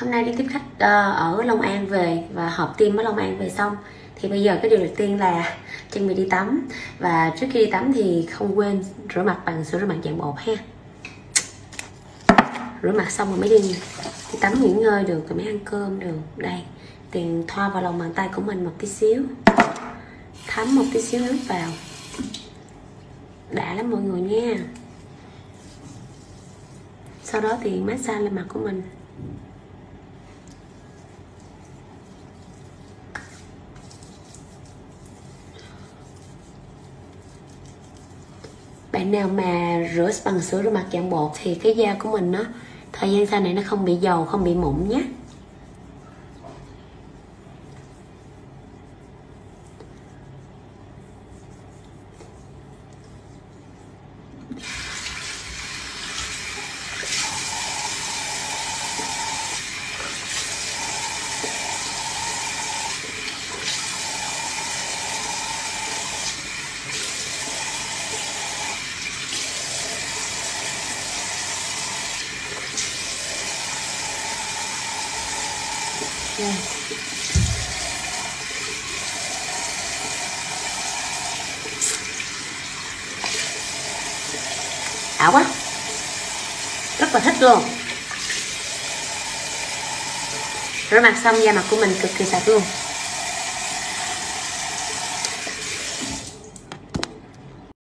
hôm nay đi tiếp khách ờ, ở Long An về và họp team ở Long An về xong. Thì bây giờ cái điều đầu tiên là chuẩn bị đi tắm. Và trước khi đi tắm thì không quên rửa mặt bằng sữa rửa mặt dạng bột ha. Rửa mặt xong rồi mới đi, đi tắm nghỉ ngơi được rồi mới ăn cơm được. Đây tiền thoa vào lòng bàn tay của mình một tí xíu. Thấm một tí xíu nước vào. Đã lắm mọi người nha. Sau đó thì massage lên mặt của mình. Bạn nào mà rửa bằng sữa rửa mặt dạng bột thì cái da của mình nó thời gian sau này nó không bị dầu, không bị mụn nhé. Đây. ảo quá. Rất là thích luôn. Rửa mặt xong da mặt của mình cực kỳ sạch luôn.